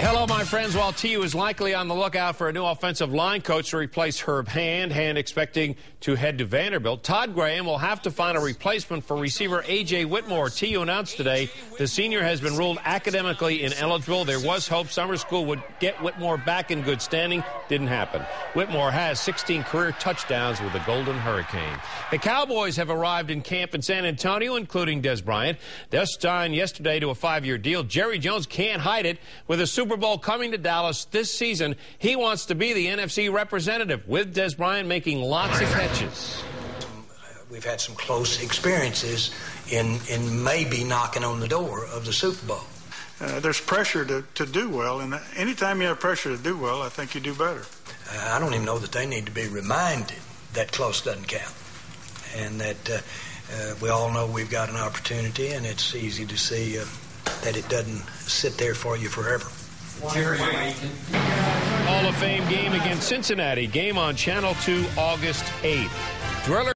Hello, my friends. While TU is likely on the lookout for a new offensive line coach to replace Herb Hand, Hand expecting to head to Vanderbilt, Todd Graham will have to find a replacement for receiver A.J. Whitmore. TU announced today the senior has been ruled academically ineligible. There was hope summer school would get Whitmore back in good standing. Didn't happen. Whitmore has 16 career touchdowns with the Golden Hurricane. The Cowboys have arrived in camp in San Antonio, including Dez Bryant. They signed yesterday to a five-year deal. Jerry Jones can't hide it with a Super Super Bowl coming to Dallas this season. He wants to be the NFC representative with Dez Bryant making lots of catches. We've had some close experiences in, in maybe knocking on the door of the Super Bowl. Uh, there's pressure to, to do well, and anytime you have pressure to do well, I think you do better. Uh, I don't even know that they need to be reminded that close doesn't count, and that uh, uh we all know we've got an opportunity, and it's easy to see uh, that it doesn't sit there for you forever. Hall of Fame game against Cincinnati. Game on Channel 2 August 8th. Driller